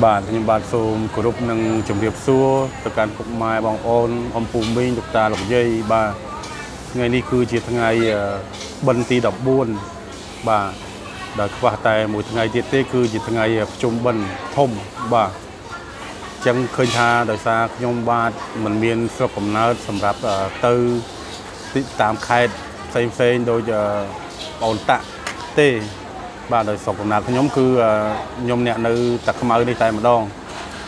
បាទខ្ញុំបាទសូមគោរពនិងជម្រាបសួរទៅកាន់ពុកម៉ែបងប្អូនអំពូមីងលោកតាលោកយាយបាទថ្ងៃនេះគឺជាថ្ងៃបិណ្ឌទី14បាទដែលខ្វះតែមួយថ្ងៃទៀតទេ គឺជាថ្ងៃប្រជុំបិណ្ឌធំបាទអញ្ចឹងឃើញថាដោយសារខ្ញុំបាទមិនមានស្រុកកំណើតសម្រាប់ទៅតាមខេត្តផ្សេងផ្សេងដូចបអូនតាក់ទេ បាទដោយស្រុកកំណើតខ្ញុំគឺខ្ញុំអ្នកនៅតាខ្មៅនេះតែម្ដង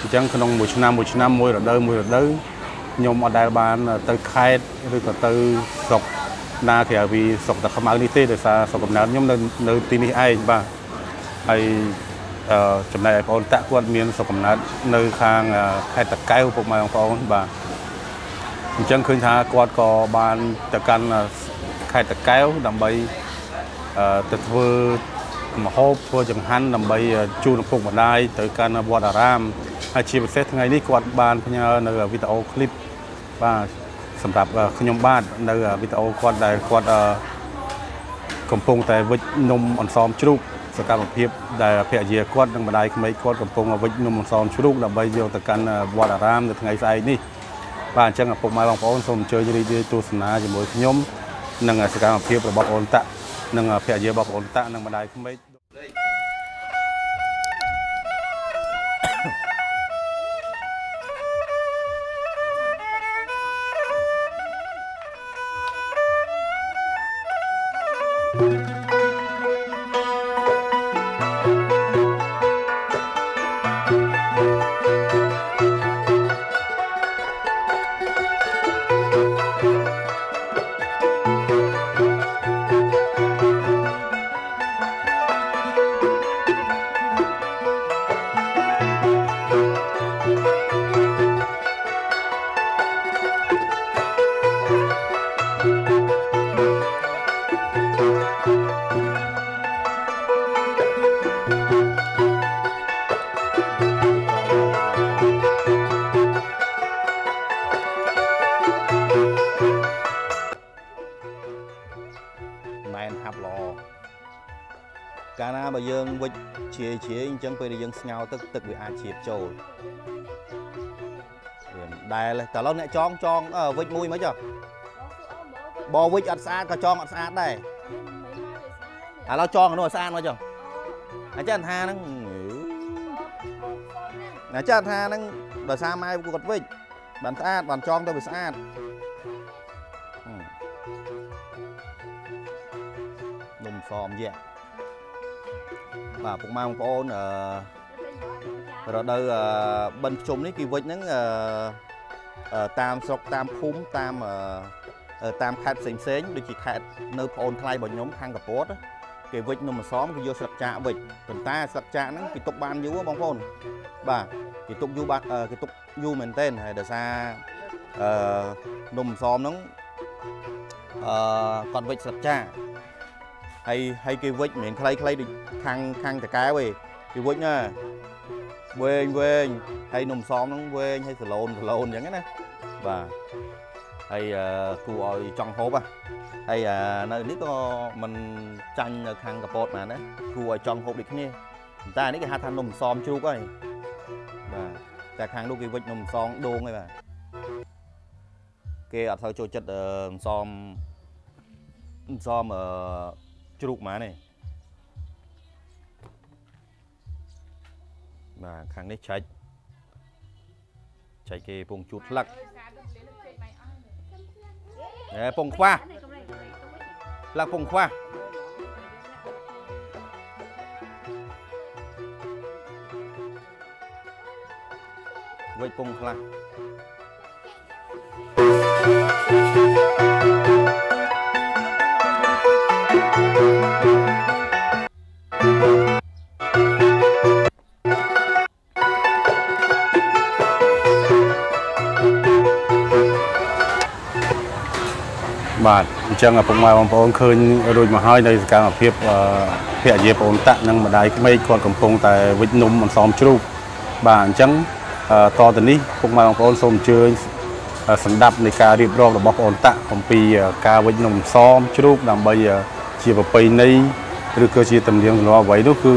អញ្ចឹងក្នុងមួយឆ្នាំមួយឆ្នាំមួយរដូវមួយរដូវខ្ញុំអត់ដែលបានទៅខេត្តឬក៏ទៅស្រុកណាក្រៅពីស្រុកតាខ្មៅនេះទេដោយសារស្រុកកំណើតខ្ញុំនៅនៅទីនេះឯងបាទហើយអឺចំណែកឯបងប្អូនតាក់គាត់មានស្រុកកំណើតនៅខាងខេត្តតាកែវពុកម៉ែបងប្អូនបាទអញ្ចឹងឃើញថាគាត់ក៏បានទៅកាន់ខេត្តតាកែវដើម្បីទៅធ្វើ មហូបធ្វើចង្ហាន់ដើម្បីជូនឪពុកម្ដាយទៅកាន់វត្តអារាមហើយជាពិសេសថ្ងៃនេះគាត់បានផ្ញើនៅវីដេអូឃ្លីបបាទសម្រាប់ខ្ញុំបាទនៅវីដេអូគាត់ដែលគាត់កំពុងតែវិច្ចនំអន្សមជ្រូកសកម្មភាពដែលភរិយាគាត់និងម្ដាយក្មេកគាត់កំពុងវិច្ចនំអន្សមជ្រូកដើម្បីយកទៅកាន់វត្តអារាមនៅថ្ងៃស្អែកនេះបាទអញ្ចឹងឪពុកម៉ែបងប្អូនសូមអញ្ជើញរីករាយទស្សនាជាមួយខ្ញុំនិងសកម្មភាពរបស់បងអូនតាក់ និងភរិយារបស់បងអូនតាក់និងម្ដាយក្មេក ចឹងពេលដែលយើងស្ងោរទឹកទឹកវាអាចជ្រាបចូលវាមិនដែលតែឥឡូវអ្នកចងចងវិចមួយមិនចុះបវិចអត់ស្អាតក៏ចងអត់ស្អាតដែរឥឡូវចងនោះស្អាតមកចុះអាចារ្យថាហ្នឹងអាចារ្យថាហ្នឹងដោយសារម៉ែគាត់វិចបានស្អាតបានចងទៅវាស្អាតនំសមយ៉ា បាទពុកម៉ែបងប្អូនអឺរដូវបិណ្ឌភ្ជុំនេះគេវិចហ្នឹងអឺតាមស្រុកតាមភូមិតាមតាមខេត្តផ្សេងផ្សេងដូចជាខេត្តនៅប្អូនថ្លៃរបស់ខ្ញុំខាងកពតគេវិចនំអសមគេយកស្លឹកចាក់វិចប៉ុន្តែស្លឹកចាក់ហ្នឹងគេទុកបានយូរបងប្អូនបាទគេទុកយូរបាទគេទុកយូរមែនទែនហើយដោយសារអឺនំអសមហ្នឹងអឺគាត់វិចស្លឹកចាក់ ហើយហើយគេវិចមិនមែនខ្លីៗដូចខាងខាងតកែវទេគេវិចណាវែងវែងហើយនំសមហ្នឹងវែងហើយសឡូនសឡូនអញ្ចឹងណាបាទហើយគួរឲ្យចង់ហូបហើយនៅនេះក៏មិនចាញ់នៅខាងកពតបានណាគួរឲ្យចង់ហូបដូចគ្នាតែនេះគេហៅថានំសមជ្រូកហើយបាទតែខាងនោះគេវិចនំសងដូងហើយបាទគេអត់ត្រូវចូលចិត្តសំសំអឺ ជ្រូកម៉ានទេបាទខាងនេះឆែកឆែកគេពងជូតផ្លឹកអេពងខ្វះផ្លឹកពងខ្វះវិចពងខ្លះ បាទអញ្ចឹងឪពុកម៉ែបងប្អូនឃើញរួចមកហើយនៅសកម្មភាពភរិយាប្អូនតាក់និងម្ដាយក្មេកគាត់កំពុងតែវិចនំអន្សមជ្រូកបាទអញ្ចឹងតទៅនេះពុកម៉ែបងប្អូនសូមអញ្ជើញសម្ដាប់នៃការរៀបរាប់របស់ប្អូនតាក់អំពីការវិចនំអន្សមជ្រូកដើម្បីជាប្រពៃណីឬក៏ជាទំនៀមទម្លាប់អ្វីនោះគឺ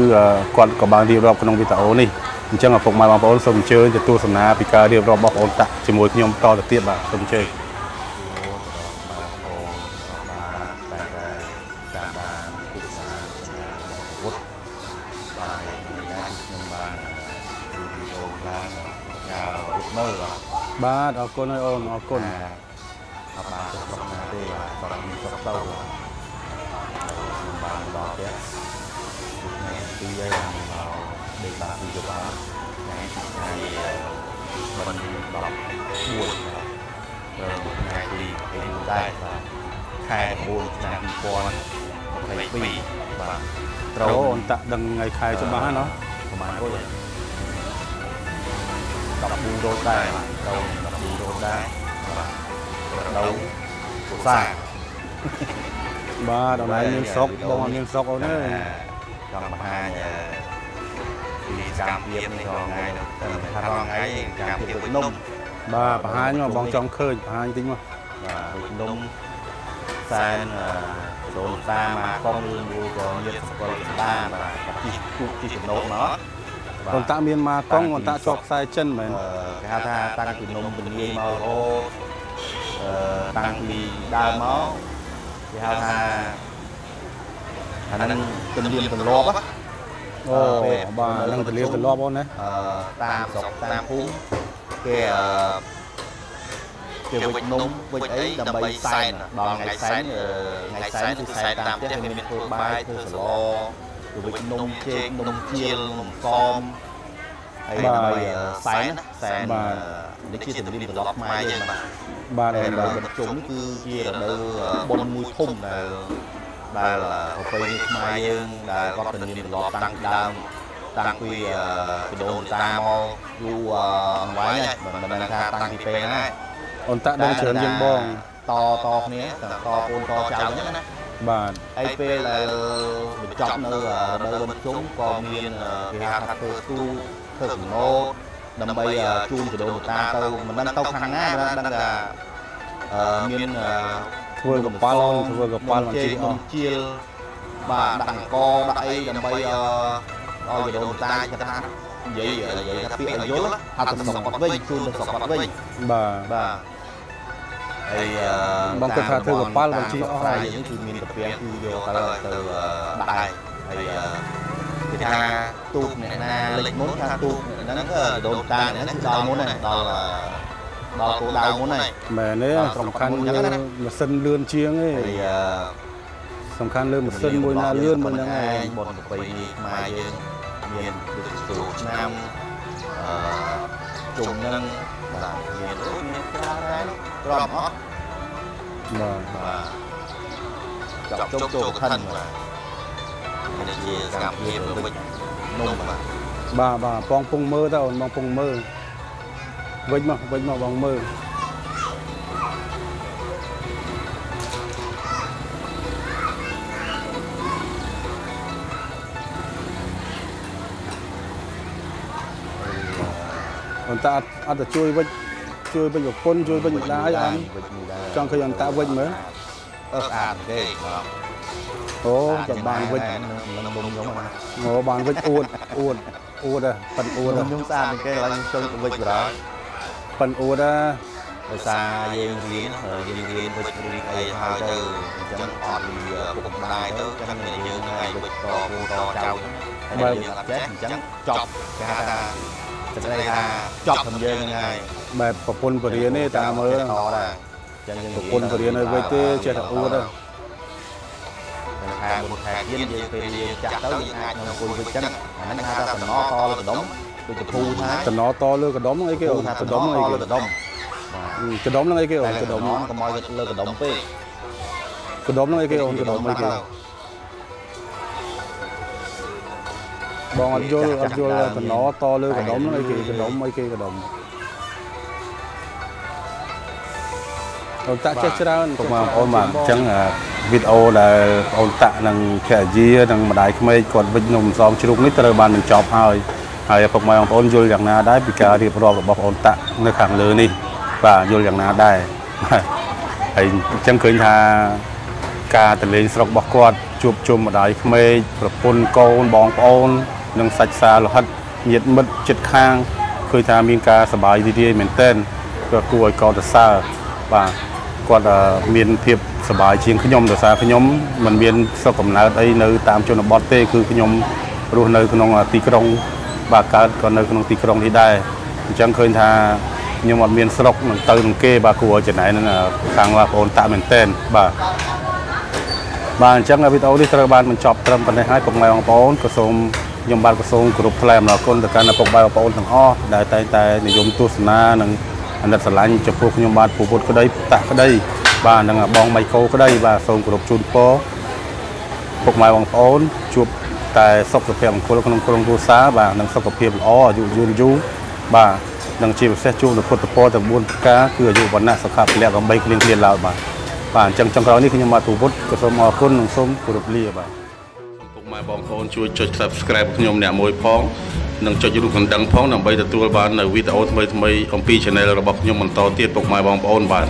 គាត់ក៏បានរៀបរាប់ក្នុងវីដេអូនេះអញ្ចឹងឪពុកម៉ែបងប្អូនសូមអញ្ជើញទៅទស្សនាពីការរៀបរាប់របស់បងអូនតាក់ជាមួយខ្ញុំតទៅទៀតបាទសូមអញ្ជើញ យ៉ាងខ្ញុំបានវីដេអូឡើងញ៉ាវុធមើលបាទបាទអរគុណហើយអូនអរគុណអត់បានទៅស្រុកណាទេបាទស្រុកនេះស្រុកទៅបាទខ្ញុំបានដល់ផ្ទះថ្ងៃទីហើយមកដេកបានពីយប់ហើយថ្ងៃទីថ្ងៃមិន14បាទត្រូវថ្ងៃទី2ដែរបាទខែ9ឆ្នាំ2022បាទត្រូវអូអូនតាក់ដឹងថ្ងៃខែច្បាស់ហើយណោះ ប្រហែលរួច14រោចដែរបាទត្រូវ14រោចដែរបាទត្រូវពុសាបាទដល់ហើយមានស្រុកបងអត់មានស្រុកអូនអើយចង់បង្ហាញអឺពីសកម្មភាពនេះរងថ្ងៃនោះតែមិនថារងថ្ងៃសកម្មភាពដូចនំបាទបង្ហាញមកបងចង់ឃើញបង្ហាញតិចមកបាទដូចនំសែនអឺដូនតាមកកងរឿងមួយក៏ញាតសកលសម្ដាបាទក៏ជិះគូជិះចំណោតមក អូនតាក់មានមកកង់អូនតាក់ជាប់ខ្សែចិនមែនអឺគេហៅថាតាំងពីនំពលាយមករហូតអឺតាំងពីដើមមកគេហៅថាអាហ្នឹងទំនៀមទម្លាប់ណាអូបាទនឹងទលាទម្លាប់អូនណាអឺតាមស្រុកតាមភូមិគេអឺគេវិចនំវិចអីដើម្បីសែនដល់ថ្ងៃសែនអឺថ្ងៃសែនគឺសែនតាមផ្ទះគេមានធ្វើបាយធ្វើសឡ គេវិចនំជែកនំជាលនំសមហើយដើម្បីអឺសែនណាសែននេះជាទំនៀមទម្លាប់ខ្មែរយើងបាទបាទតែអូនរបាទដូវបិទជុំនេះគឺជារដូវបុណ្យមួយធំដែលដែលប្រពៃណីខ្មែរយើងដែលគាត់ទៅមានទម្លាប់តាំងពីដើមតាំងពីពីដូនតាមកយូរអង្វែងហើយមិនមិនដឹងថាតាំងពីពេលណាអូនតាក់ដឹងច្រើនជាងបងតតគ្នាតតកូនតចៅហ្នឹងណា បាទហើយពេលដែលបញ្ចប់នៅរដូវបិទជុំក៏មានគេហៅថាធ្វើទូធ្វើកំណោតដើម្បីជូនទៅដូនតាទៅមិនដឹងទៅខាងណាមិនដឹងថាអឺមានអឺធ្វើកប៉ាល់អូនធ្វើកប៉ាល់មិនជីអនំស់ជាលបាទដាក់អង្គដាក់អីដើម្បីអឺឲ្យយដូនតាគេថានិយាយនិយាយថាពាក្យឲ្យយល់ថាទៅស្រុកគាត់វិញជូនទៅស្រុកគាត់វិញបាទបាទ ហើយអឺបងគិតថាធ្វើកប៉ាល់មិនជីអស់ហើហើយយយើងគឺមានកាពៀងគឺយកទៅទៅដាក់ហើយហើយគេថាទូកអ្នកណាលេចមុនថាទូកហ្នឹងដូនតាហ្នឹងគឺដល់មុនហើយដល់ដល់គោលដៅមុនហើយមែនទេសំខាន់លើម៉ាស៊ីនលឿនជាងឯងហើយអឺសំខាន់លើម៉ាស៊ីនមួយណាលឿនមួយហ្នឹងឯងបុណ្យប្រពៃណីខ្មែរយើងមានដូចគ្រូឆ្នាំអឺ ជុំហ្នឹងបាទមានអូមានច្រើនដែរទ្រាំអស់បាទបាទចាប់ជុំចូលខិនបាទនេះជាសកម្មភាពវិចនំបាទបាទបាទបងពងមើលតើអូនបងពងមើលវិញមកវិញមកបងមើល នតាអត់អត់ទៅជួយវិញជួយវិញប្រពន្ធជួយវិញម្ដាយអត់វិចមួយដែរចង់ឃើញអន្តៈវិញមើលអឺស្អាតទេបាទអូចាំបានវិញនឹងមុំខ្ញុំណាអូបានវិញអួតអួតអួតហ៎ប៉ិនអួតហ៎ខ្ញុំស្អាតជាងគេឡើយខ្ញុំចូលវិចបារប៉ិនអួតហ៎ដោយសារយើងរៀនយើងរៀនវិចរៀនអីហើយទៅអញ្ចឹងអត់ពីពុកម្ដាយទៅអញ្ចឹងយើងថ្ងៃវិចតពូតចៅហើយយើងអត់ចេះអញ្ចឹងចប់គេហៅថា សេចក្តីថាចប់ from យើងហ្នឹងហើយបែបប្រពន្ធបរិញ្ញាទេតាមមើលតដែរអញ្ចឹងយើងប្រពន្ធបរិញ្ញានៅវិញទេចេះតែអួតហ៎ខែមុនខែទៀតយើងពេលយើងចាក់ទៅយើងអាចនឹងអង្គុយវិចចឹងអាហ្នឹងហៅថាតំណតលកដុំដូចទៅពូថាតំណតលើកដុំហ្នឹងអីគេអូថាកតំណដុំហ្នឹងអីតលគេកដុំបាទកដុំហ្នឹងអីគេអូតែកកដុំដុំកុំឲ្យលើកដុំពេកកដុំហ្នឹងអីគេអូកដុំអីគេ បងអត់យល់អត់យល់តំណតលើកដុំហ្នឹងអីគេកដុំអីគេកដុំអូនតាក់ចេះច្រើនពុកម៉ែបងប្អូនបាទអញ្ចឹងវីដេអូដែលបងអូនតាក់និងភរិយានិងម្ដាយក្មេកគាត់វិចនំសំជ្រូកនេះត្រូវបានបញ្ចប់ហើយហើយពុកម៉ែបងប្អូនយល់យ៉ាងណាដែរពីការរៀបរាប់របស់បងអូនតាក់នៅខាងលើនេះបាទយល់យ៉ាងណាដែរបាទហើយអញ្ចឹងឃើញថាការទៅលេងស្រុករបស់គាត់ជួបជុំម្ដាយក្មេកប្រពន្ធកូនបងប្អូន និងសាច់សាលោហិតញាតិមិត្តចិត្តខាងឃើញថាមានការសប្បាយរីករាយមែនទែនក៏គួរឲ្យកោតសរបាទគាត់អឺមានភាពសប្បាយជាងខ្ញុំដោយសារខ្ញុំមិនមានស្រុកកំណើតអីនៅតាមជនបទទេគឺខ្ញុំរស់នៅក្នុងទីក្រុង បាទកើតក៏នៅក្នុងទីក្រុងនេះដែរអញ្ចឹងឃើញថាខ្ញុំអត់មានស្រុកនឹងទៅនឹងគេបាទគួរឲ្យចំណែននឹងខាងបងប្អូនតាក់មែនទែនបាទបាទអញ្ចឹងវីដេអូនេះត្រូវបានបញ្ចប់ត្រឹមប៉ុណ្ណេះហើយពុកម៉ែបងប្អូនក៏សូម ខ្ញុំបាទក៏សូមគោរពថ្លែងអំណរគុណទៅកាន់ពុកម៉ែបងប្អូនទាំងអស់ដែលតែងតែនិយមទស្សនានិងអាណិតស្រឡាញ់ចំពោះខ្ញុំបាទពុទ្ធក្តីតាក់ក្តីបាទនិងបងម៉ៃកោក្តីបាទសូមគោរពជូនពរពុកម៉ែបងប្អូនជួបតែសុខភាពមង្គលក្នុងក្រុមគ្រួសារបាទនិងសុខភាពល្អអាយុយឺនយូរបាទនិងជាពិសេសជួបនៅពុទ្ធពរទាំង4ប្រការគឺអាយុវណ្ណៈសុខៈពលៈកំបីគ្លៀងគ្លៀនឡើយបាទបាទអញ្ចឹងចុងក្រោយនេះខ្ញុំបាទពុទ្ធក៏សូមអរគុណនិងសូមគោរពលាបាទ ពុកម៉ែបងប្អូនជួយចុច Subscribe ខ្ញុំអ្នកមួយផងនិងចុចរូបកណ្ដឹងផងដើម្បីទទួលបាននៅវីដេអូថ្មីៗអំពី Channel របស់ខ្ញុំបន្តទៀតពុកម៉ែបងប្អូនបាទ